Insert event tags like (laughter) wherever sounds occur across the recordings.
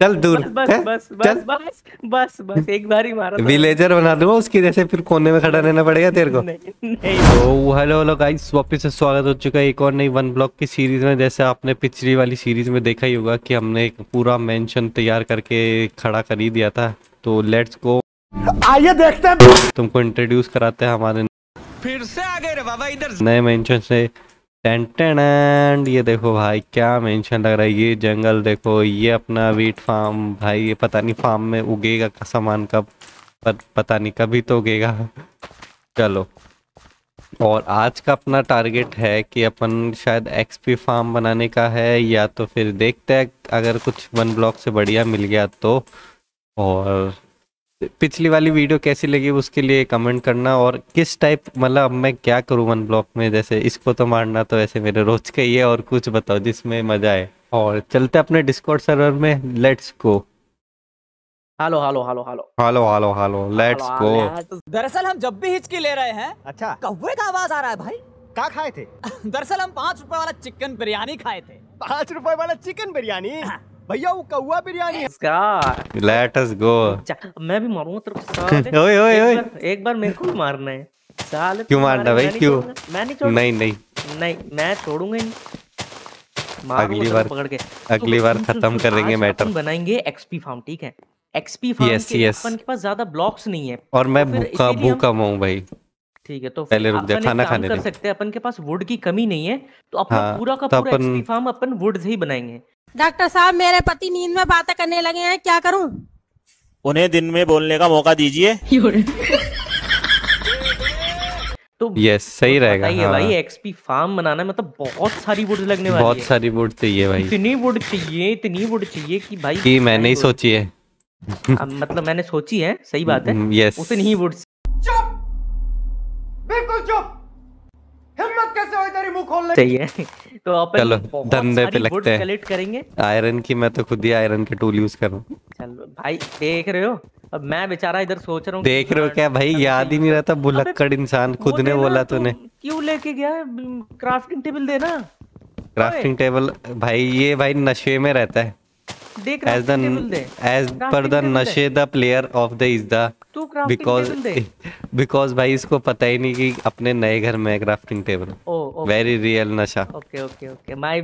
चल दूर बस? बस बस बस बस बस एक बार ही मारा। विलेजर बना दूँगा उसकी जैसे फिर कोने में खड़ा रहना पड़ेगा तेरे को। नहीं नहीं। तो हेलो हेलो गाइस वापस से स्वागत हो चुका है एक और नई वन ब्लॉक की सीरीज़ में। जैसे आपने पिछली वाली सीरीज़ में देखा ही होगा कि हमने एक पूरा मेंशन तैयार करके खड़ा कर ही दिया था। तो लेट्स गो आइए देखते हैं। तुमको इंट्रोड्यूस कराते हैं हमारे फिर से आ गए रे बाबा इधर। नए मेंशन से। टेन टेन एंड ये देखो भाई क्या मेंशन लग रहा है, ये जंगल देखो, ये अपना वीट फार्म भाई ये पता नहीं फार्म में उगेगा का सामान कब, पर पता नहीं कभी तो उगेगा। चलो। और आज का अपना टारगेट है कि अपन शायद एक्सपी फार्म बनाने का है, या तो फिर देखते हैं, अगर कुछ वन ब्लॉक से बढ़िया मिल गया तो। और पिछली वाली वीडियो कैसी लगी उसके लिए कमेंट करना और किस टाइप मतलब मैं क्या करूँ वन ब्लॉक में? जैसे इसको तो मारना तो ऐसे मेरे रोज का ही है और कुछ बताओ जिसमें मज़ा आए। और चलते अपने डिस्कॉर्ड सर्वर में let's go hello hello hello hello hello hello hello let's go दरअसल हम जब भी हिचकी ले रहे हैं अच्छा। कौवे का आवाज़ आ रहा है भाई। क्या खाए थे? (laughs) दरअसल हम पाँच रुपए वाला चिकन बिरयानी खाए थे। पाँच रुपए वाला चिकन बिरयानी? भैया वो कौआ बिरयानी है। इसका। लेट अस गो मैं भी मारूँगा तेरे को साले। (laughs) ओए, ओए, एक ओए। बार- एक बार मेरे को भी मारना है। साले क्यों मारना भाई, क्यों? मैं नहीं छोड़ूँगा। नहीं नहीं। नहीं मैं छोड़ूँगा नहीं। अगली बार- पकड़ के। अगली तो बार खत्म करेंगे मैटर बनाएँगे एक्सपी फार्म ठीक है? एक्सपी फार्म Yes, के yes. के पास ज़्यादा ब्लॉक्स नहीं है। और मैं तो भूखा भूखा हूँ भाई। ठीक है तो पहले रुक जा, खाना खाने कर दे। सकते हैं अपन के पास वुड की कमी नहीं है। तो अपन हाँ, पूरा का तो पूरा अपन- एक्सपी फार्म अपन वुड से ही बनाएँगे। डॉक्टर साहब मेरे पति नींद में बातें करने लगे हैं क्या करूँ? उन्हें दिन में बोलने का मौका दीजिए। (laughs) तो यस सही रहेगा हाँ भाई एक्सपी फार्म बनाना है मतलब बहुत सारी वुड लगने वाली बहुत है। सारी वुड चाहिए भाई। इतनी वुड चाहिए इतनी वुड चाहिए कि भाई कि मैंने ही (laughs) सोची है अब मतलब मैंने सोची है सही बात है। (laughs) यस उतनी ही वुड बिल्कुल चुप! कैसे हुई तेरी मुँह? चाहिए। तो अपन चलो, धंधे पे लगते हैं। कलेक्ट करेंगे। आयरन की मैं तो खुद ही आयरन के टूल यूज़ कर रहा हूँ। चल भाई देख रहे हो? अब मैं बेचारा इधर सोच रहा हूँ देख रहे हो क्या भाई? याद ही नहीं रहता भुलक्कड़ इंसान खुद ने बोला तूने। क्यों लेके गया क्राफ्टिंग टेबल देना। क्राफ्टिंग टेबल भाई ये भाई नशे में रहता है। पर Crafting द। table दे। नशे the player of the is the तू crafting because table they. (laughs) Because भाई इसको पता ही नहीं कि अपने नए घर में क्राफ्टिंग टेबल वेरी रियल नशा। Okay okay okay. माय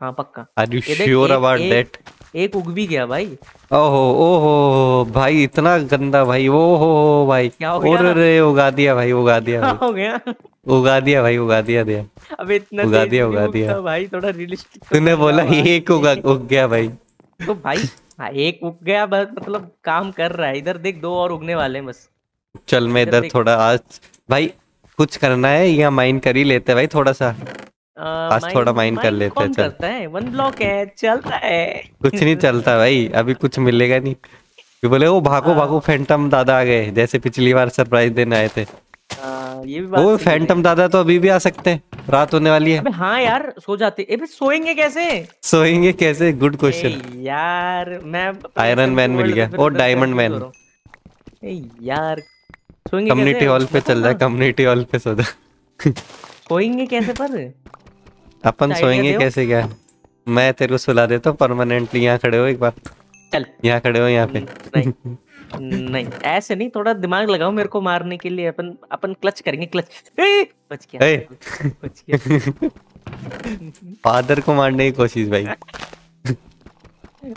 हाँ पक्का। आर यू ये देख, श्योर एक- अबाउट एक- दैट एक उग भी गया भाई। ओहो ओहो भाई इतना गंदा भाई। ओहो भाई। क्या हो गया? और रे उगा दिया भाई उगा दिया भाई। हो गया? उगा दिया भाई उगा दिया दिया। अबे इतना उगा दिया, उगा दिया। भाई थोड़ा रियलिस्टिक तूने बोला एक उगा उग गया भाई। तो भाई हाँ, एक उग गया बस मतलब काम कर रहा है। इधर देख दो और उगने वाले हैं बस। चल मैं इधर थोड़ा आज भाई कुछ करना है या माइन कर ही लेते भाई थोड़ा सा? आज थोड़ा माइन कर लेते हैं, चल। करता है? वन ब्लॉक है चलता है। कुछ नहीं चलता भाई अभी कुछ मिलेगा नहीं। बोले वो भागो हाँ। भागो फैंटम दादा आ गए। जैसे पिछली बार सरप्राइज़ देने आए थे। ये भी बात वो फैंटम दादा तो अभी भी आ सकते हैं। रात होने वाली है। अबे हाँ यार सो जाते ए बे सोएँगे कैसे? सोएँगे कैसे? गुड क्वेश्चन यार मैं Iron Man मिल गया, और। हो रहा हूँ। ए यार सोएँगे कम्युनिटी हॉल पे चल रहा है (laughs) कम्युनिटी हॉल पे सो सोएँगे कैसे पर? अपन सोएँगे कैसे क्या? मैं तेरे को सुला देता हूँ परमानेंटली यहाँ खड़े हो एक बार। चल। यहाँ खड़े हो यहाँ पे। नहीं ऐसे नहीं थोड़ा दिमाग लगाओ मेरे को मारने के लिए अपन अपन क्लच करेंगे क्लच। बच गया। ए। बच गया। फादर को मारने की कोशिश भाई।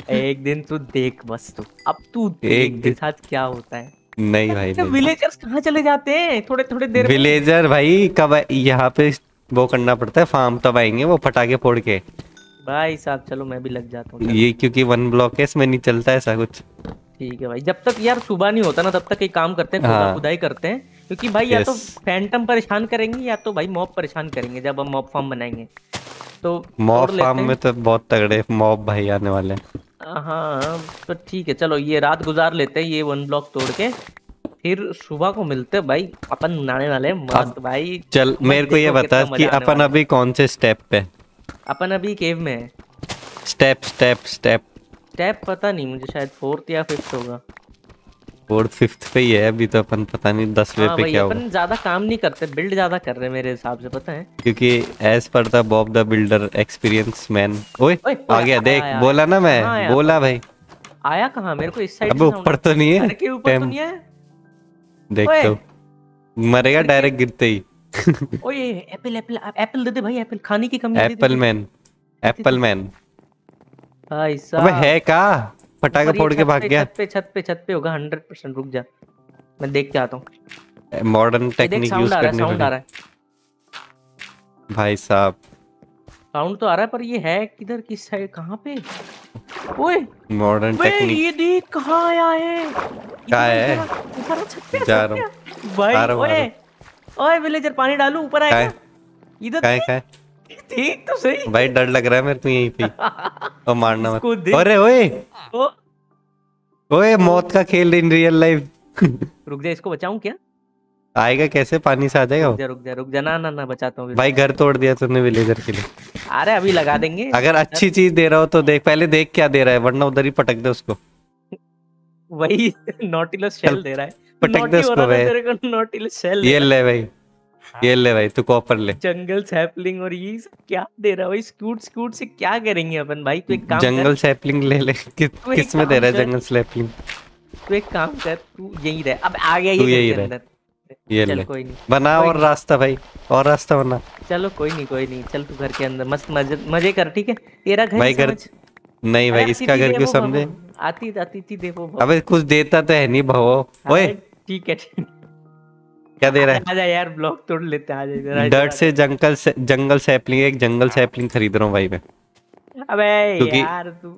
एक दिन तू देख बस तू। अब तू एक देख दिन- साथ क्या होता है? नहीं भाई विलेजर्स कहाँ चले जाते हैं? थोड़े थोड़े देर विलेजर भाई कब यहाँ पे वो करना पड़ता है फार्म तब आएँगे वो फटाके फोड़ के। भाई साहब चलो मैं भी लग जाता हूँ। ये क्योंकि वन ब्लॉक है इसमें नहीं चलता ऐसा कुछ। ठीक है भाई। जब तक यार सुबह नहीं होता ना तब तक एक काम करते हैं हाँ। खुदाई करते हैं क्योंकि भाई या तो फैंटम परेशान करेंगे या तो भाई मॉब परेशान करेंगे जब हम मॉब फार्म बनाएँगे। तो मॉब फार्म में तो बहुत तगड़े मॉब भाई आने वाले हैं। हाँ तो ठीक है चलो ये रात गुजार लेते हैं ये वन ब्लॉक तोड़ के। फिर सुबह को मिलते भाई अपन नहाने वाले मस्त भाई। चल मेरे को ये बता कि अपन अभी कौन से स्टेप पे? अपन अभी केव में है। स्टेप स्टेप स्टेप स्टेप पता नहीं मुझे शायद फोर्थ या फिफ्थ होगा। फोर्थ फिफ्थ पे ही है अभी तो अपन पता नहीं दसवें हाँ पे क्या होगा। अपन ज़्यादा काम नहीं करते बिल्ड ज़्यादा कर रहे मेरे हिसाब से पता है? क्योंकि as per the Bob the Builder experience man ओए आ गया देख आया, बोला ना मैं हाँ बोला भाई। आया कहाँ? मेरे को इस साइड अबे ऊपर तो नहीं है के ऊपर तो नहीं है? देख तो मरेगा डायरेक्ट गिरते ही। ओए एप्पल एप्पल एप्पल दे दे भाई एप्पल खाने की कमी एप्पल मैन एप्पल मैन भाई साहब है का? पटाखा फोड़ के भाग गया। छत पे छत पे छत पे होगा हंड्रेड परसेंट रुक जा। मैं देख के आता हूँ। मॉडर्न टेक्निक यूज़ है साउंड आ रहा है। भाई साहब। साउंड तो आ रहा है पर ये है किधर किस साइड कहाँ पे? ओए मॉडर्न टेक्निक ये देख कहाँ आया है? कहाँ है? ऊपर छत पे जा रहा हूँ। भाई हूँ, ओए ओए विलेजर पानी डालू ऊपर काय? आएगा इधर काय देख, देख तो सही। भाई डर लग रहा है मेरे को यहीं पे। (laughs) और मारना मत। अरे ओए ओए। मौत का खेल इन रियल लाइफ (laughs) रुक जा इसको बचाऊं क्या? आएगा कैसे? पानी से आ जाएगा रुक जा रुक जा रुक जा। ना ना ना बचाता हूँ भाई घर तोड़ दिया तुमने विलेजर के लिए। अरे अभी लगा देंगे। अगर अच्छी चीज़ दे रहा हो तो देख पहले देख क्या दे रहा है वरना उधर ही पटक दे उसको। (laughs) वही नॉटिलस शेल दे रहा है। पटक दे उसको भाई। नॉटिलस शेल ये ले भाई। ये ले भाई तू कॉपर ले। जंगल सैपलिंग और ये सब क्या दे रहा है भाई? स्कूट स्कूट से क्या करेंगे अपन भाई? तू एक काम जंगल सैपलिंग ले ले। कि, किसमें दे रहा है जंगल सैपलिंग तू एक काम कर तू यही रह। अब आ गया ये यही रह। अंदर। ये चल ले। कोई नहीं। बना कोई और नहीं। रास्ता भाई और रास्ता बना। चलो कोई नहीं कोई नहीं। चल तू घर के अंदर। मस्त मज़े मज़े कर ठीक है? तेरा घर भाई घर नहीं भाई इसका घर क्यों समझे आती आती थी देखो। अबे कुछ देता तो है नहीं भवो। ओए। ठीक है ठीक है। क्या दे रहा है? आजा यार ब्लॉक तोड़ लेते हैं आजा इधर, डर्ट से जंगल से जंगल सैपलिंग एक जंगल सैपलिंग खरीद रहा हूँ भाई मैं। अबे यार तू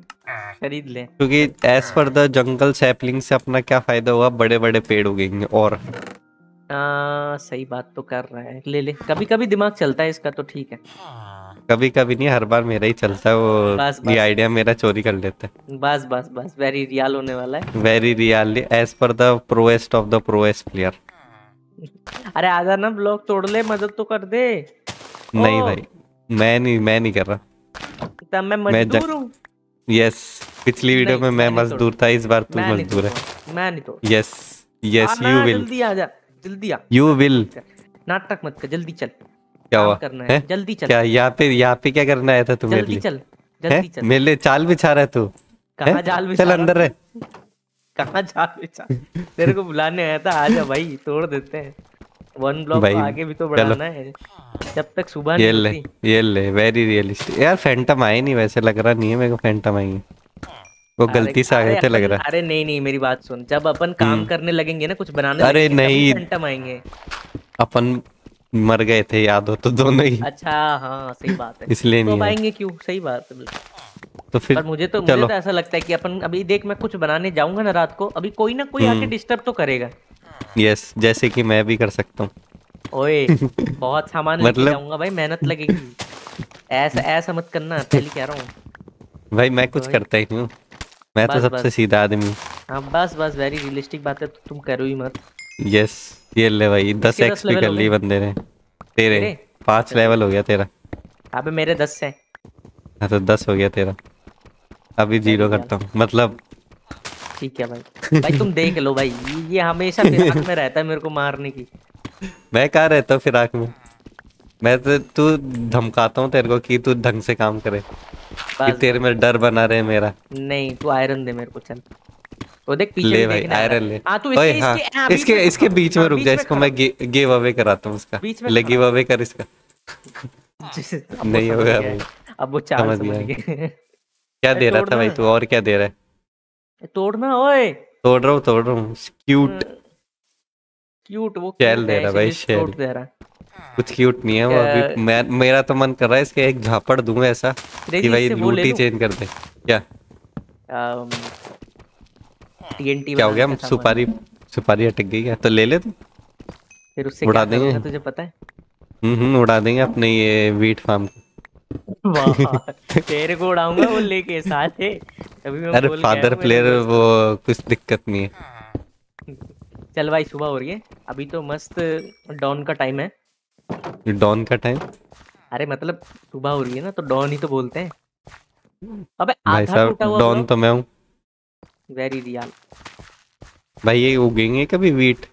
खरीद ले। क्योंकि as per the jungle sapling से अपना क्या फ़ायदा हुआ बड़े बड़े पेड़ उगेंगे और। आ, सही बात तो कर रहा है। ले ले कभी कभी दिमाग चलता है इसका तो ठीक है। कभी कभी नहीं हर बार मेरा ही चलता है वो बस, ये। आइडिया मेरा चोरी कर लेता है। बस बस बस वेरी रियल होने वाला है। Very really as per the proest of the proest player अरे आजा ना ब्लॉक तोड़ ले मदद तो कर दे। नहीं भाई मैं नहीं मैं नहीं कर रहा। तब मैं मजदूर हूँ। यस पिछली वीडियो में मैं मजदूर था इस बार तू मजदूर है। मैं नहीं तोड़ यस यस यू विल जल्दी आजा जल्दी आ। यू विल नाटक मत कर जल्दी चल। क्या हुआ? करना है। हैं? जल्दी चल। क्या यहाँ पे यहाँ पे क्या करना आया था तू मेरे जल्दी चल जल्दी चल। मेरे लिए चाल बिछा रहा है तू। कहाँ? जाल चल बिछा रहा? अंदर? रह। कहाँ जाल बिछा तेरे को बुलाने आया था आजा भाई तोड़ देते हैं। वन ब्लॉक आगे भी तो बढ़ाना है। जब तक सुबह ये ले ये ले वेरी रियलिस्टिक यार फैंटम आए नहीं वैसे लग रहा नहीं है मेरे को फैंटम आएँगे वो गलती से आ गए थे लग रहा। है अरे नहीं नहीं मेरी बात सुन। जब अपन काम हम्म। करने लगेंगे ना कुछ बनाने अरे नहीं। फैंटम आएँगे। अपन मर गए थे याद हो तो दोनों ही। अच्छा हाँ सही बात है। इसलिए तो नहीं आए। आएँगे क्यों? सही बात है बिल्कुल। तो फिर पर मुझे तो मुझे तो ऐसा लगता है कि अपन अभी देख मैं कुछ बनाने जाऊँगा ना रात को अभी कोई ना कोई आके हम्म। डिस्टर्ब तो करेगा। यस जैसे कि मैं भी कर सकता हूँ। ओए (laughs) बहुत सामान लेके मतलब- जाऊँगा भाई मेहनत लगेगी। ऐसा ऐसा मत करना पहले कह रहा हूँ। भाई मैं कुछ। करता ही हूँ। मैं तो सबसे सीधा आदमी हाँ। बस बस वेरी रियलिस्टिक बात है तुम करो ही मत। यस ये ले भाई दस एक्सपी level कर ली बंदे ने। तेरे? पाँच लेवल हो गया तेरा। अबे मेरे दस है। हाँ तो दस हो गया तेरा। अभी ज़ीरो करता हूँ। मतलब ठीक है भाई। भाई तुम देख लो भाई ये- हमेशा फिराक में रहता है मेरे को मारने की। (laughs) मैं कहाँ रहता हूँ फिराक में? मैं तो तू धमकाता हूँ तेरे को कि तू ढंग से काम करे कि तेरे में डर बना रहे मेरा। नहीं तू आयरन दे मेरे को चल। वो देख पीछे ले भाई आ। आयरन ले। हाँ तू इसके हाँ इसके हाँ, इसके में इसके बीच में हाँ, रुक जा इसको मैं गिव अवे कराता हूँ इसका में ले गिव अवे कर इसका। (laughs) नहीं होगा। अब वो चाल समझ गया। गए क्या दे रहा था भाई तू और क्या दे रहा है? तोड़ना ओए। तोड़ रहा हूँ तोड़ रहा हूँ। क्यूट क्यूट वो cute दे रहा भाई, shell। fruit दे रहा कुछ क्यूट नहीं है वो अभी। मैं मेरा तो मन कर रहा है इसके एक झापड़ दूँ ऐसा कि भाई लूट ही चेंज कर दे। क्या? टीएनटी क्या हो गया? सुपारी सुपारी अटक गई क्या? तो ले ले तू। फिर उससे उड़ा देंगे। तुझे पता है? हम्म हम्म उड़ा देंगे अपने ये वीट फार्म को। तेरे को उड़ाऊँगा वो लेके साथ है। अभी मैं अरे फादर प्लेयर वो कुछ दिक्कत नहीं है। चल भाई सुबह हो रही है। अभी तो मस्त डॉन का टाइम है। डॉन का टाइम अरे मतलब सुबह हो रही है ना तो डॉन ही तो बोलते हैं। अबे भाई साहब डॉन तो मैं हूँ। वेरी रियल भाई ये उगेंगे कभी वीट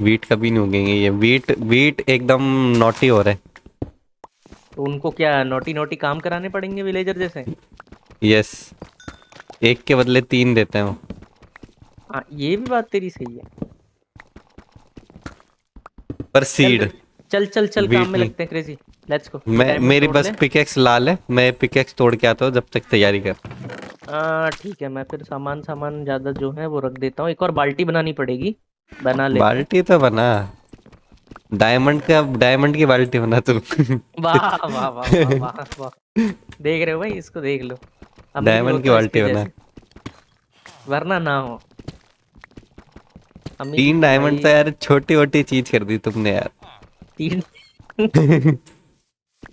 वीट कभी नहीं उगेंगे ये। वीट वीट एकदम नॉटी हो रहा है। तो उनको क्या नोटी नोटी काम कराने पड़ेंगे विलेजर जैसे? यस एक के बदले तीन देते हैं वो। हाँ ये भी बात तेरी सही है। पर सीड चल चल चल काम में लगते हैं क्रेजी लेट्स गो मैं मेरी बस पिकेक्स लाल है। मैं पिकेक्स तोड़ के आता हूँ जब तक तैयारी कर। हाँ ठीक है मैं फिर सामान सामान ज़्यादा जो है वो रख देता हूँ। एक और बाल्टी बनानी पड़ेगी। बना ले बाल्टी तो बना। डायमंड का डायमंड की बाल्टी बना तू। वाह वाह वाह वाह देख रहे हो भाई इसको देख लो। डायमंड की बाल्टी बना। वरना ना हो। तीन डायमंड तो यार छोटी मोटी चीज़ कर दी तुमने यार। तीन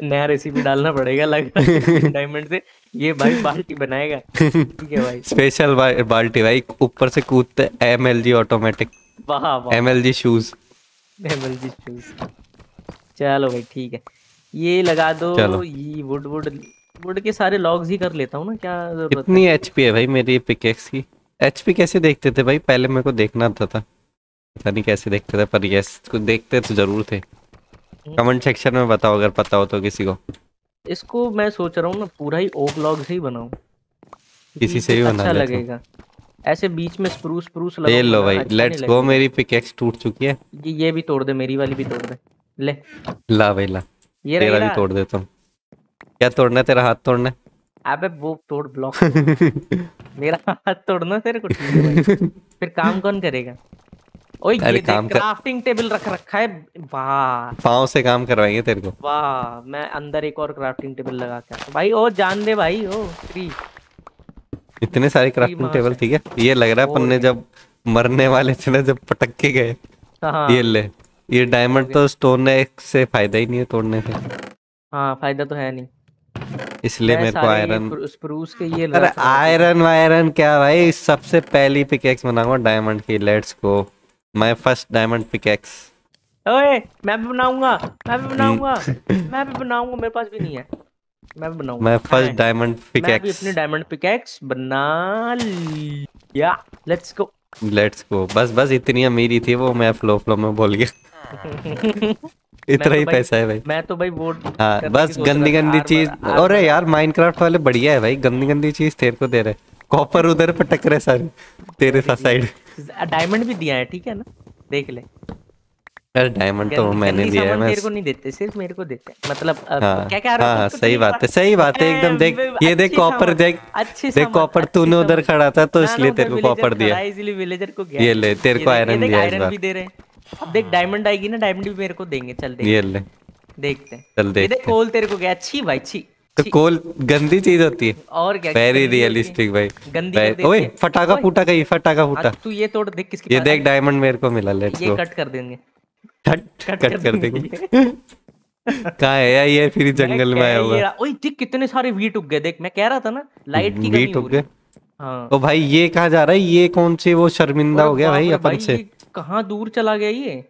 नया रेसिपी डालना पड़ेगा लग डायमंड से। ये भाई बाल्टी बनाएगा। ठीक है भाई। स्पेशल बाल्टी भाई ऊपर से कूदते एम एल जी ऑटोमेटिक वाह वाह। एम एल जी शूज़ चलो भाई ठीक है। ये लगा दो ये वुड वुड वुड के सारे लॉग्स ही कर लेता हूँ ना क्या कितनी एचपी है भाई मेरी पिकेक्स की। एचपी कैसे देखते थे भाई? पहले मेरे को देखना था, था। पता नहीं कैसे देखते थे पर यस को देखते तो ज़रूर थे। कमेंट सेक्शन में बताओ अगर पता हो तो किसी को। इसको मैं सोच रहा हूँ ना पूरा ही ओक लॉग से ही बनाऊँ। किसी से भी बना अच्छा लेता लगेगा। ऐसे बीच में स्प्रूस स्प्रूस ये लो भाई अच्छा लेट्स गो मेरी पिकेक्स टूट चुकी है। ये ये भी तोड़ दे मेरी वाली भी तोड़ दे। ले। ला भाई ला। ये तेरा भी तोड़ देता हूँ। क्या तोड़ना है तेरा हाथ तोड़ना है? अबे वो तोड़ ब्लॉक (laughs) मेरा हाथ तोड़ना तेरे को भाई। फिर काम कौन करेगा? ओए ये काम क्राफ्टिंग टेबल रख रखा है। वाह। पाँव से काम करवाएँगे तेरे को। वाह मैं अंदर एक और क्राफ्टिंग टेबल लगा के भाई ओ जान दे भाई ओ फ्री इतने सारे क्राफ्टिंग टेबल। ठीक है? ये लग रहा है अपन ने जब मरने वाले थे ना जब पटक के गए। हाँ। ये ले ये डायमंड तो स्टोन से फ़ायदा ही नहीं है तोड़ने से। हाँ फ़ायदा तो है नहीं। इसलिए मेरे को आयरन स्प्रूस के ये अरे। आयरन वायरन क्या भाई? सबसे पहली पिकेक्स बनाऊँगा डायमंड की let's go my first diamond pickaxe ओए मैं भी बनाऊँगा मैं भी बनाऊँगा हम्म। (laughs) मैं भी बनाऊँगा मेरे पास भी नहीं है। मैं भी बनाऊँगा। मैं फ़र्स्ट डायमंड मैं भी पिकेक्स अपने डायमंड पिकैक्स बना लिया। लेट्स गो लेट्स गो बस बस इतनी अमीरी थी वो मैं फ्लो फ्लो में बोल गया। (laughs) इतना ही पैसा है भाई। मैं तो भाई वो हाँ बस गंदी गंदी चीज़ अरे यार माइनक्राफ्ट वाले बढ़िया है भाई गंदी गंदी चीज़ तेरे को दे रहे कॉपर उधर पटक रहे सारे तेरे साइड डायमंड भी दिया है ठीक है ना? देख ले। अरे डायमंड तो मैंने दिया है मैं तेरे को नहीं देते सिर्फ़ मेरे को देते मतलब हाँ क्या क्या रहा हाँ तो सही बात है सही बात है एकदम देख ये देख कॉपर देख अच्छी देख कॉपर तूने उधर खड़ा था तो इसलिए तेरे को कॉपर दिया। इसलिए विलेजर को ये ले, तेरे को देख, दिया इस बार। दे रहे अब देख डायमंड आएगी ना डायमंड भी मेरे को देंगे चल देख ये ले। देखते चल देख देख कोल तेरे को गया अच्छी भाई अच्छी तो कोल गंदी चीज़ होती है। और क्या वेरी। रियलिस्टिक भाई। गंदी ओए फटाका फूटा कहीं फटाका हाँ, फूटा। तू ये तोड़ देख किसके ये देख डायमंड मेरे को मिला लेट्स गो ये कट कर देंगे। कट कट कट कर देंगे। कहाँ है यार ये? फिर जंगल में आया हुआ। ओए देख कितने सारे वीट उग गए देख मैं कह रहा था ना लाइट की वीट उग गए? हाँ। ओ भाई ये कहाँ जा रहा है? ये कौन से वो शर्मिंदा हो गया भाई अपन से? कहाँ दूर चला गया ये?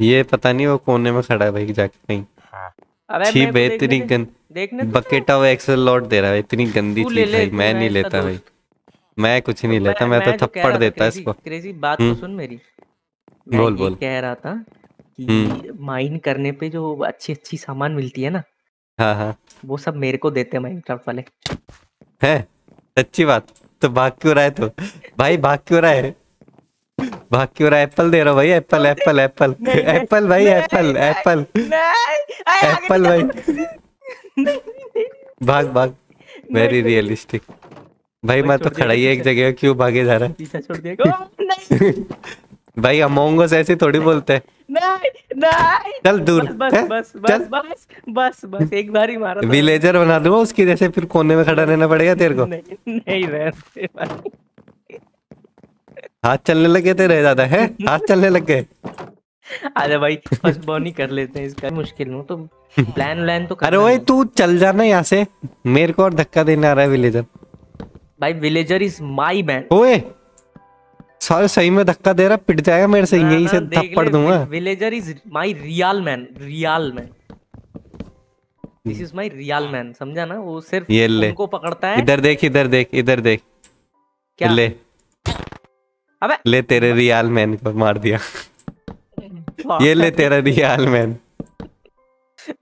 ये पता नहीं वो कोने में खड़ा है भाई जाके कहीं। अबे छी मेरे को बे इतनी देखने दे, गंद बकेट ऑफ़ एक्सेल लॉट दे रहा है इतनी गंदी चीज़ भाई मैं है नहीं लेता भाई। मैं कुछ नहीं लेता मैं तो थप्पड़ देता इसको। क्रेजी बात तो हम्म। सुन मेरी। बोल, बोल। कह रहा था कि। माइन करने पे जो अच्छी अच्छी सामान मिलती है ना हाँ हाँ। वो सब मेरे को देते हैं माइनक्राफ्ट वाले। है? अच्छी बात? तो भाग क्यों रहा है तो? भाई भाग क्यों रहा है? भाग क्यों रहा है? एप्पल दे रहा भाई एप्पल एप्पल एप्पल एप्पल भाई एप्पल एप्पल एप्पल भाई। भाग भाग। वेरी रियलिस्टिक भाई मैं तो खड़ा ही एक जगह क्यों भागे जा रहा पीछा छोड़ दिया (laughs) है भाई अमोंगस ऐसे थोड़ी बोलते हैं। नहीं नहीं। चल दूर बस हैं? बस चल। बस बस बस बस एक बार ही मारा। विलेजर बना दूँगा उसकी जैसे फिर कोने में खड़ा रहना पड़ेगा तेरे को। नहीं नहीं रहते हाथ चलने लगे तेरे ज़्यादा है? हाथ चलने लग। गए आजा भाई फ़र्स्ट बॉर्न ही कर लेते हैं इसका मुश्किल में तो। प्लान व्लान तो अरे है। तू चल जाना यहाँ से। मेरे को और धक्का देने आ रहा है विलेजर भाई विलेजर इज़ मैन ओए! सारे सही में धक्का दे रहा पिट जाएगा मेरे से यहीं से थप्पड़ दूँगा। Villager is my real man real man this is my real man समझा ना? वो सिर्फ़ ये ले। उनको पकड़ता है। इधर देख इधर देख इधर देख। क्या? ले। अबे। ले तेरे रियाल मैन को मार दिया। ये ले तेरा रियाल मैन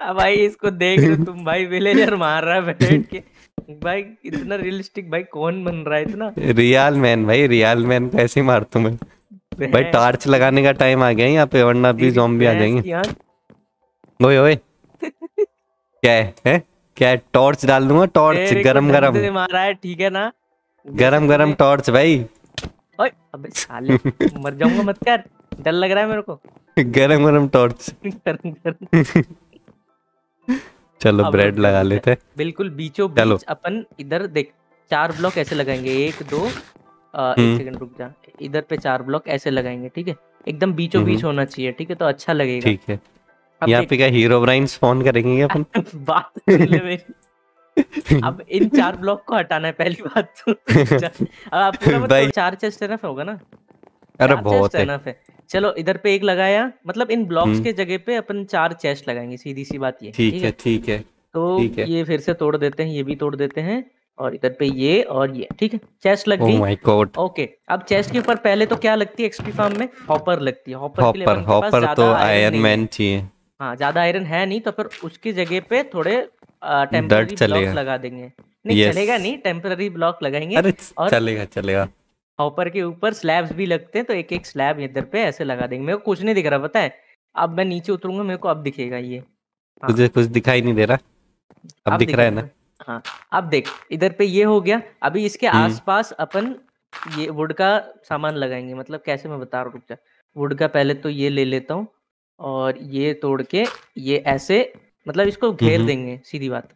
अब भाई इसको देख तुम भाई विलेजर मार रहा है बैठ के। भाई इतना रियलिस्टिक भाई कौन बन रहा है इतना? रियल मैन भाई रियल मैन को ऐसे ही मैं? भाई टॉर्च लगाने का टाइम आ गया यहाँ पे वरना तेरी जॉम्बी आ जाएँगे। ओए ओए। क्या है हैं? क्या है? टॉर्च डाल दूँगा टॉर्च गरम गरम। मारा है ठीक है ना? गरम गरम टॉर्च भाई। ओए अबे साले मर जाऊँगा मत कर डर लग रहा है मेरे को। (laughs) गरम गरम टॉर्च (laughs) गरम गरम। (laughs) चलो ब्रेड लगा लेते हैं। बिल्कुल बीचों बीच अपन इधर देख चार ब्लॉक ऐसे लगाएँगे एक दो आ, हम्म। एक सेकंड रुक जा इधर पे चार ब्लॉक ऐसे लगाएँगे ठीक है? एकदम बीचों बीच हम्म। होना चाहिए ठीक है? तो अच्छा लगेगा। ठीक है। यहाँ पे क्या हीरो ब्राइन स्पॉन करेंगे अपन? (laughs) बात (laughs) अब इन चार ब्लॉक को हटाना है पहली बात तो। (laughs) अब आप पूरा मतलब चार चेस्ट होगा ना? अरे बहुत है है। चलो इधर पे एक लगाया। मतलब इन ब्लॉक्स हम्म। के जगह पे अपन चार चेस्ट लगाएँगे सीधी सी बात ये ठीक है? ठीक है तो ये फिर से तोड़ देते हैं ये भी तोड़ देते हैं और इधर पे ये और ये ठीक है? चेस्ट लग गई। माय गॉड ओके अब चेस्ट के ऊपर पहले तो क्या लगती है एक्सपी फार्म में? हॉपर लगती है। हॉपर के लिए हॉपर हॉपर तो आयरन मैन चाहिए। हाँ ज़्यादा आयरन है नहीं तो फिर उसकी जगह पे थोड़े टेम्पररी ब्लॉक लगा देंगे। नहीं Yes. चलेगा नहीं टेम्पररी ब्लॉक लगाएँगे अरे और- चलेगा चलेगा। हॉपर के ऊपर स्लैब्स भी लगते हैं तो एक एक स्लैब इधर पे ऐसे लगा देंगे। मेरे को कुछ नहीं दिख रहा पता है? अब मैं नीचे उतरूँगा मेरे को अब दिखेगा ये। हाँ। तुझे कुछ दिखाई नहीं दे रहा? अब दिख रहा है ना? हाँ। अब देख इधर पे ये हो गया। अभी इसके हम्म। आसपास अपन ये वुड का सामान लगाएँगे। मतलब कैसे मैं बता रहा हूँ रुक जा। वुड का पहले तो ये ले लेता हूँ और ये तोड़ के ये ऐसे मतलब इसको घेर। देंगे सीधी बात।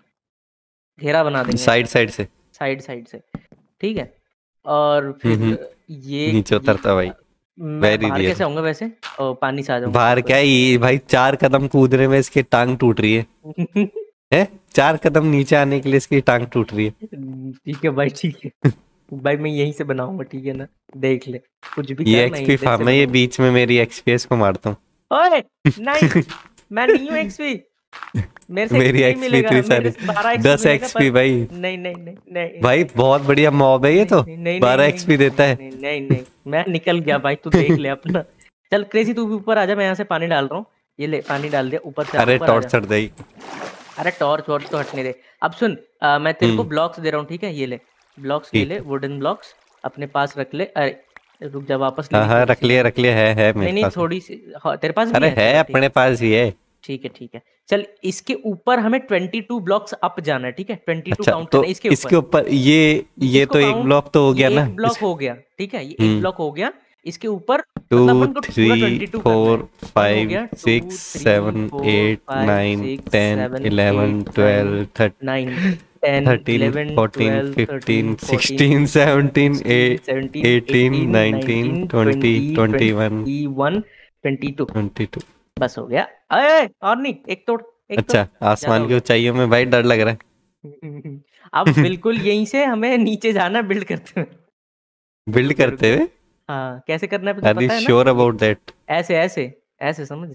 घेरा बना देंगे साइड साइड से। साइड साइड से। ठीक है? और फिर हम्म। ये नीचे उतरता भाई। मैं Very बाहर. कैसे आऊँगा वैसे? और पानी से आ जाऊँगा। बाहर क्या है ये? भाई चार कदम कूदने में इसकी टांग टूट रही है। (laughs) हैं? चार कदम नीचे आने के लिए इसकी टांग टूट रही है। ठीक है भाई ठीक है। भाई मैं यहीं से बनाऊँगा ठीक है ना? देख ले। कुछ भी ये एक्सपी फार्म है ये बीच में मेरी एक्सपीएस को मारता हूँ। ओए नहीं (laughs) मैं नहीं हूँ एक्सपी मेरे से मेरी एक्सपी मिलेगा, मेरे सारी। से 12 XP दस एक्सपी भाई। नहीं नहीं नहीं नहीं भाई बहुत बढ़िया मॉब है ये तो। बारह एक्सपी देता है। नहीं नहीं मैं निकल गया भाई तू देख ले अपना। (laughs) चल क्रेजी तू भी ऊपर आ जा मैं यहाँ से पानी डाल रहा हूँ। ये ले पानी डाल दिया ऊपर से अरे टॉर्च। चढ़ गई अरे टॉर्च वॉर्च तो हटने दे। अब सुन अ, मैं तेरे को हम्म। ब्लॉक्स दे रहा हूँ ठीक है? ये ले ब्लॉक्स ले ले वुडन ब्लॉक्स अपने पास रख ले। अरे रुक जा वापस ले हाँ हाँ रख लिया रख लिया है है मेरे नहीं पास। थोड़ी सी हाँ, तेरे पास अरे है अपने पास ही है। ठीक है ठीक है। चल इसके ऊपर हमें 22 ब्लॉक्स अप जाना है ठीक है? 22 अच्छा काउंट तो है इसके इसके ऊपर। ऊपर ये ये तो एक ब्लॉक तो हो गया ना? एक ब्लॉक हो गया ठीक है? ये एक हम्म। ब्लॉक हो गया। इसके ऊपर टू मतलब थ्री पूरा 22 करना four five six seven eight nine ten eleven twelve nine, thirty 9 10 thirteen 11 fourteen 12 fifteen 13 sixteen seventeen 17 eighteen nineteen twenty twenty one 21 22 twenty two. बस हो गया। अरे और नहीं एक तोड़ एक अच्छा आसमान की ऊंचाइयों में भाई डर लग रहा है। (laughs) अब बिल्कुल यहीं से हमें नीचे जाना बिल्ड करते हुए। बिल्ड करते हुए? हाँ कैसे करना है तुझे पता है ना? श्योर अबाउट दैट ऐसे ऐसे ऐसे समझ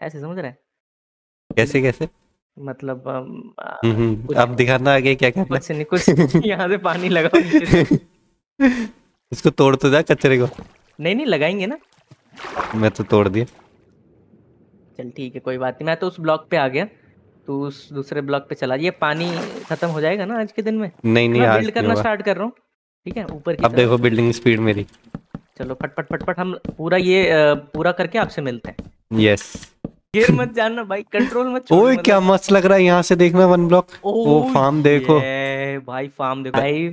ऐसे समझ रहा है। कैसे कैसे? मतलब आ, हम्म, हम्म, अब दिखाना आगे क्या करना कुछ नहीं कुछ यहाँ से पानी लगाओ है इसको (laughs) तोड़ तो जा कचरे को। नहीं नहीं लगाएँगे ना। मैं तो तोड़ दिया। चल ठीक है कोई बात नहीं। मैं तो उस ब्लॉक पे आ गया तू उस दूसरे ब्लॉक पे चला। ये पानी खत्म हो जाएगा ना आज के दिन में? नहीं नहीं बिल्ड करना स्टार्ट कर रहा हूँ ठीक है? ऊपर की अब देखो बिल्डिंग स्पीड मेरी। चलो फट फट फट फट हम पूरा ये पूरा करके आपसे मिलते हैं। यस गिर मत जाना भाई कंट्रोल मत ओए क्या मस्त लग रहा है यहाँ से देखना वन ब्लॉक वो फार्म देखो। भाई फार्म देखो। भाई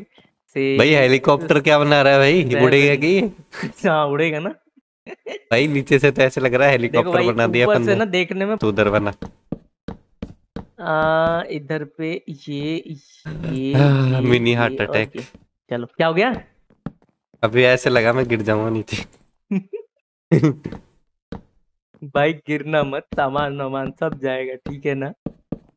से भाई हेलीकॉप्टर क्या बना रहा है भाई? उड़ेगा कि हाँ उड़ेगा ना। भाई नीचे से तो ऐसे लग रहा है हेलीकॉप्टर बना दिया अपन से ने। देखने में तो उधर बना। आ, इधर पे ये (laughs) ये और attack. ये। चलो क्या हो गया? अभी ऐसे लगा मैं गिर जाऊँगा नीचे। (laughs) भाई गिरना मत सामान वामान सब जाएगा ठीक है ना?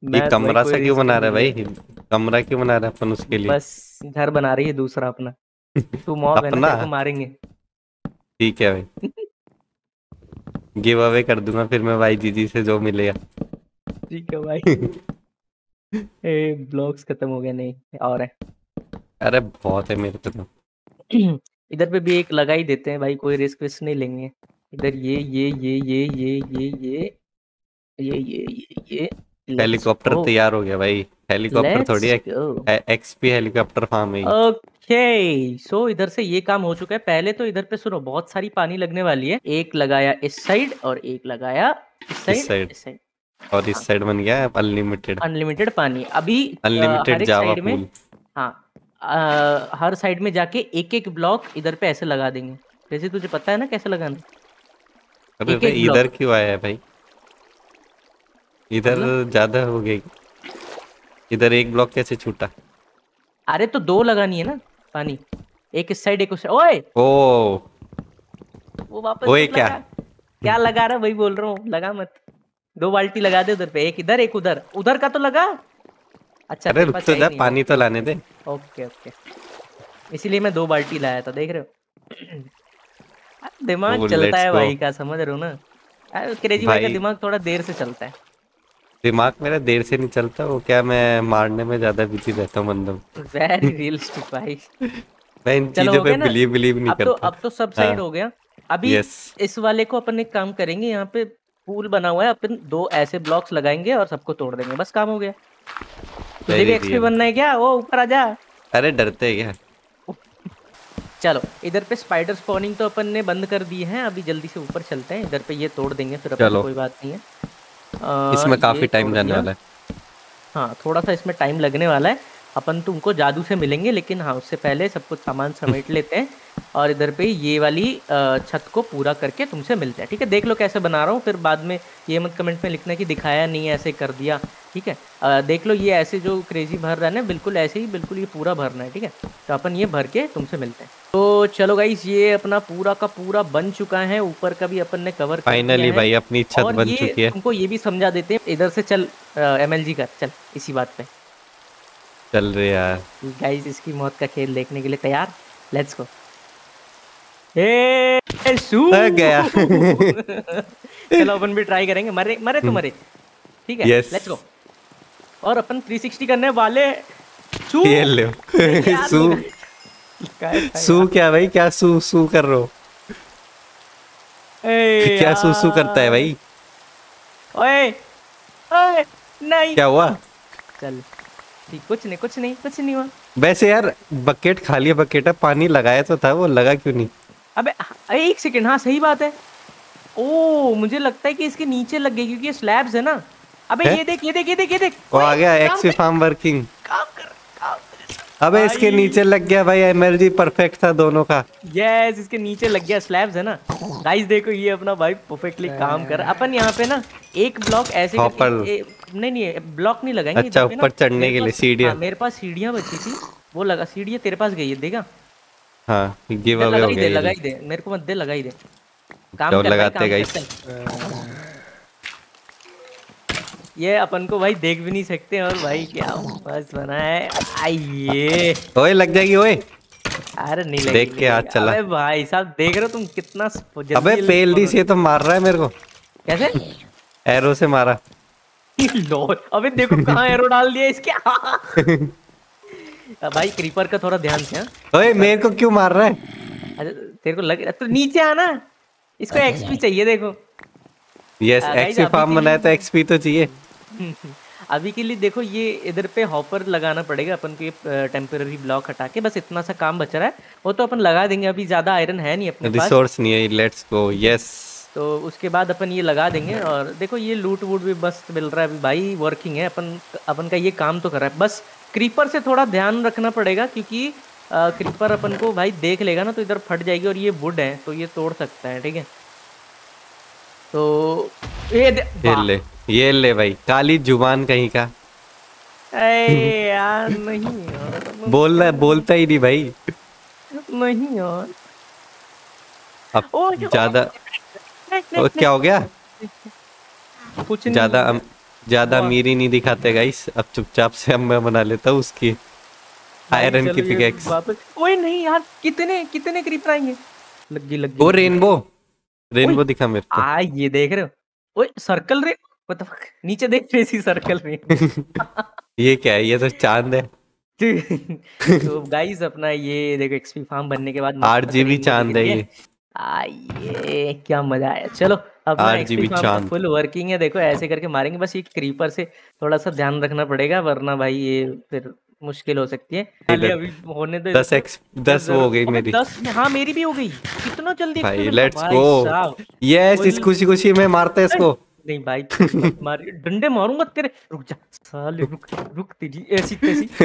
ये तो कमरा सा क्यों बना रहा है भाई? कमरा क्यों बना रहा है अपन उसके लिए? बस घर बना रही है दूसरा अपना। तू मॉब है ना अपना? मारेंगे। ठीक है भाई गिव अवे कर दूँगा फिर मैं भाई जीजी से जो मिलेगा ठीक है भाई ए ब्लॉक्स खत्म हो गए नहीं और है अरे बहुत है मेरे तो इधर पे भी एक लगा ही देते हैं भाई कोई रिस्क विस्क नहीं लेंगे इधर ये ये ये ये ये ये ये ये ये ये ये हेलीकॉप्टर तैयार हो गया भाई हेलीकॉप्टर थोड़ी एक्सपी हेलीकॉप्टर फार्म है ओके सो इधर से ये काम हो चुका है। पहले तो इधर पे सुनो बहुत सारी पानी लगने वाली है। एक लगाया इस साइड और एक लगाया इस साइड इस साइड और इस साइड बन गया अनलिमिटेड अनलिमिटेड पानी। अभी अनलिमिटेड जावा पूल हाँ हर साइड में जाके एक एक ब्लॉक इधर पे ऐसे लगा देंगे। जैसे तुझे पता है ना कैसे लगाना? एक इधर क्यों आया है भाई? इधर ज़्यादा हो गई। इधर एक ब्लॉक कैसे छूटा? अरे तो दो लगानी है ना पानी। एक इस साइड एक उस ओए! ओ! वो वापस ओए क्या? लगा। क्या? लगा रहा वही बोल रहा हूँ। लगा मत। दो बाल्टी लगा दे उधर पे। एक इधर एक उधर। उधर का तो लगा? अच्छा अरे रुक तो जा पानी तो लाने दे। Okay okay. इसीलिए मैं दो बाल्टी लाया था देख रहे हो? (clears throat) दिमाग चलता है भाई का समझ रहे हो ना? क्रेजी भाई का दिमाग थोड़ा देर से चलता है। दिमाग मेरा देर से नहीं चलता वो क्या मैं मारने में ज़्यादा बिज़ी रहता हूँ बंदों। वेरी रियलिस्टिक भाई। मैं इन चीज़ों पे बिलीव बिलीव नहीं अब तो करता। अब तो सब साइड हाँ। हो गया। अभी यस इस वाले को अपन एक काम करेंगे यहाँ पे पूल बना हुआ है अपन दो ऐसे ब्लॉक्स लगाएँगे और सबको तोड़ देंगे। बस काम हो गया। तुझे भी एक्सपी बनना है क्या? वो ऊपर आ जा। अरे डरते हैं क्या? चलो इधर पे स्पाइडर स्पॉनिंग तो अपन ने बंद कर दी है अभी जल्दी से ऊपर चलते हैं इधर पे ये तोड़ देंगे फिर अपन कोई बात नहीं है। इसमें काफ़ी टाइम लगने वाला है। हाँ थोड़ा सा इसमें टाइम लगने वाला है। अपन तुमको जादू से मिलेंगे लेकिन हाँ उससे पहले सब कुछ सामान समेट (laughs) लेते हैं और इधर पे ये वाली छत को पूरा करके तुमसे मिलते हैं ठीक है? देख लो कैसे बना रहा हूँ फिर बाद में ये मत कमेंट में लिखना कि दिखाया नहीं ऐसे कर दिया ठीक है? देख लो ये ऐसे जो क्रेजी भर रहा है ना बिल्कुल ऐसे ही बिल्कुल ये पूरा भरना है ठीक है? तो अपन ये भर के तुमसे मिलते हैं। तो चलो गाइस ये अपना पूरा का पूरा बन चुका है ऊपर का भी अपन ने कवर फाइनली भाई अपनी छत बन चुकी है। तुमको ये भी समझा देते हैं इधर से चल एम कर चल इसी बात पे। चल रहे यार। गाइस इसकी मौत का खेल देखने के लिए तैयार? लेट्स गो ए सू आ गया। (laughs) चलो अपन भी ट्राई करेंगे। मरे मरे तो मरे। ठीक है हम्म। Yes. लेट्स गो और अपन 360 करने वाले सू। ये ले सू सू क्या भाई? क्या सू सू कर रहे हो? ए क्या सू सू करता है भाई? ओए ओए नहीं। क्या हुआ? चल। ठीक कुछ नहीं कुछ नहीं कुछ नहीं हुआ। वैसे यार बकेट खाली बकेट है पानी लगाया तो था वो लगा क्यों नहीं? अबे हाँ, एक सेकेंड हाँ सही बात है। ओ मुझे लगता है कि इसके नीचे लग गई क्योंकि ये स्लैब्स है ना। अबे है? ये देख ये देख ये देख ये देख। वो आ गया एक्सी फार्म वर्किंग काम कर काम कर अबे इसके नीचे लग गया भाई एमएलजी परफेक्ट था दोनों का। यस इसके नीचे लग गया स्लैब्स है ना। गाइस देखो ये अपना भाई परफेक्टली काम कर। रहा अपन यहाँ पे ना एक ब्लॉक ऐसे नहीं नहीं ब्लॉक नहीं लगाएँगे अच्छा, ऊपर चढ़ने के लिए सीढ़ियाँ। हाँ, मेरे पास सीढ़ियाँ बची थी वो लगा सीढ़ियाँ तेरे पास गई है देगा हाँ गिव अवे हो दे गया लगा ही दे मेरे को मत दे लगा ही दे। काम कर लगाते। चल। ये अपन को भाई देख भी नहीं सकते और भाई क्या मस्त बना है। आइए। ओए लग जाएगी ओए। अरे नहीं लगेगी, देख के हाथ चला। अबे भाई साहब देख रहे हो तुम कितना अबे पेल दी से तो मार रहा है मेरे को। कैसे? एरो से मारा। लॉर्ड अबे देखो कहाँ एरो (laughs) डाल दिया इसके। भाई क्रीपर का थोड़ा ध्यान से हाँ। ओए मेरे को क्यों मार रहा है? अच्छा तेरे को लग तो नीचे आना। इसको एक्सपी चाहिए देखो। यस आ, guys, एक्सी अभी फार्म बनाया तो एक्सपी तो चाहिए। (laughs) अभी के लिए देखो ये इधर पे हॉपर लगाना पड़ेगा अपन को ये टेम्पररी ब्लॉक हटा के। बस इतना सा काम बच रहा है। वो तो अपन लगा देंगे अभी ज़्यादा आयरन है नहीं अपने पास। रिसोर्स नहीं है लेट्स गो यस तो उसके बाद अपन ये लगा देंगे और देखो ये लूट वूट भी बस मिल रहा है अभी भाई वर्किंग है अपन अपन का ये काम तो कर रहा है। बस क्रीपर से थोड़ा ध्यान रखना पड़ेगा क्योंकि आ, क्रीपर अपन को भाई देख लेगा ना तो इधर फट जाएगी और ये वुड है तो ये तोड़ सकता है ठीक है? तो ये ये ले ये ले भाई काली ज़ुबान कहीं का। अरे यार नहीं यार बोल रहा बोलता ही नहीं भाई। नहीं यार। अब ज़्यादा नहीं, (laughs) क्या हो गया? कुछ ज़्यादा ज़्यादा अमीरी नहीं दिखाते गाइस अब चुपचाप से अब मैं बना लेता हूँ उसकी आयरन की पिकेक्स ओए नहीं यार कितने कितने क्रीपर आएँगे लगी लगी वो रेनबो रेनबो दिखा मेरे को। आ ये देख रहे हो। ओए सर्कल रे what the fuck? नीचे देख रही सी सर्कल रे ये क्या है? ये तो चाँद है। (laughs) तो गाइस अपना ये देखो एक्सपी फार्म बनने के बाद मस्त आठ जीबी चाँद है ये। आइए क्या मज़ा आया। चलो अब चाँद। फुल वर्किंग है देखो ऐसे करके मारेंगे बस ये क्रीपर से थोड़ा सा ध्यान रखना पड़ेगा वरना भाई ये फिर मुश्किल हो सकती है। अभी होने दो दस एक्स दस हो गई मेरी। दस हाँ मेरी भी हो गई। कितना जल्दी भाई लेट्स गो यस इस खुशी खुशी में मारते हैं इसको। नहीं भाई मार डंडे मारूँगा तेरे। रुक जा साले रुक रुक तेरी ऐसी तैसी। (laughs)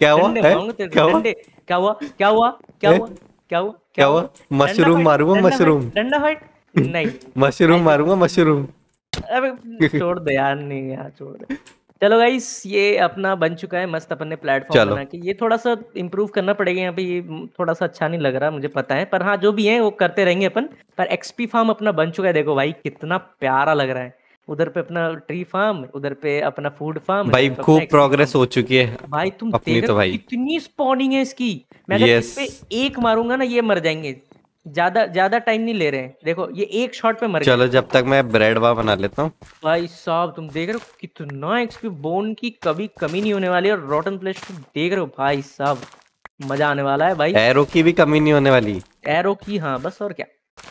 क्या हुआ? तेरे क्या हुआ? क्या हुआ क्या हुआ क्या हुआ? क्या हुआ? क्या हुआ? मशरूम मारूँगा, मशरूम। डंडा फाइट नहीं। (laughs) मशरूम मारूँगा मशरूम। अबे छोड़ दे यार नहीं यार छोड़ दे। चलो गाइस ये अपना बन चुका है मस्त अपन ने प्लेटफॉर्म बना के। ये थोड़ा सा इम्प्रूव करना पड़ेगा यहाँ पे ये थोड़ा सा अच्छा नहीं लग रहा मुझे पता है। पर हाँ जो भी है वो करते रहेंगे अपन। पर एक्सपी फार्म अपना बन चुका है देखो भाई कितना प्यारा लग रहा है। उधर पे अपना ट्री फार्म उधर पे अपना फ़ूड फार्म भाई खूब प्रोग्रेस हो चुकी है भाई तुम अपनी तो भाई। कितनी स्पॉनिंग है इसकी? मैं Yes. पे एक मारूँगा ना ये मर जाएँगे। ज़्यादा ज़्यादा टाइम नहीं ले रहे हैं। देखो ये एक शॉट पे मर चलो जब तक मैं ब्रेड वा बना लेता हूँ। भाई साहब तुम देख रहे हो कितना एक्सपी बोन की कभी कमी नहीं होने वाली और रोटन तुम देख रहे हो। भाई साहब मज़ा आने वाला है भाई। एरो की भी कमी नहीं होने वाली। एरो की हाँ बस और क्या।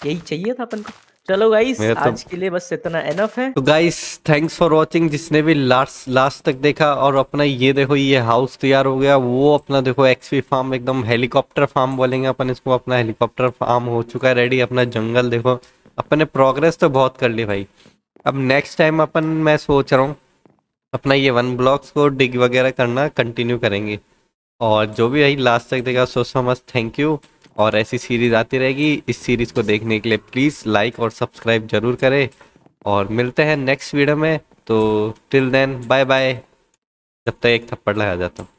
यही चाहिए था अपन को। चलो गाइस तो- आज के लिए बस इतना एनफ है। तो गाइस थैंक्स फॉर वाचिंग जिसने भी लास्ट लास्ट तक देखा और अपना ये देखो ये हाउस तैयार हो गया वो अपना देखो एक्सपी फार्म एकदम हेलीकॉप्टर फार्म बोलेंगे अपन इसको अपना हेलीकॉप्टर फार्म हो चुका है रेडी अपना जंगल देखो। अपन ने प्रोग्रेस तो बहुत कर ली भाई। अब नेक्स्ट टाइम अपन मैं सोच रहा हूँ अपना ये वन ब्लॉक्स को डिग वगैरह करना कंटिन्यू करेंगे। और जो भी भाई लास्ट तक देखा so so much thank you और ऐसी सीरीज़ आती रहेगी। इस सीरीज़ को देखने के लिए प्लीज़ लाइक और सब्सक्राइब ज़रूर करें। और मिलते हैं नेक्स्ट वीडियो में। तो टिल देन बाय बाय जब तक एक थप्पड़ लगा जाता हूँ।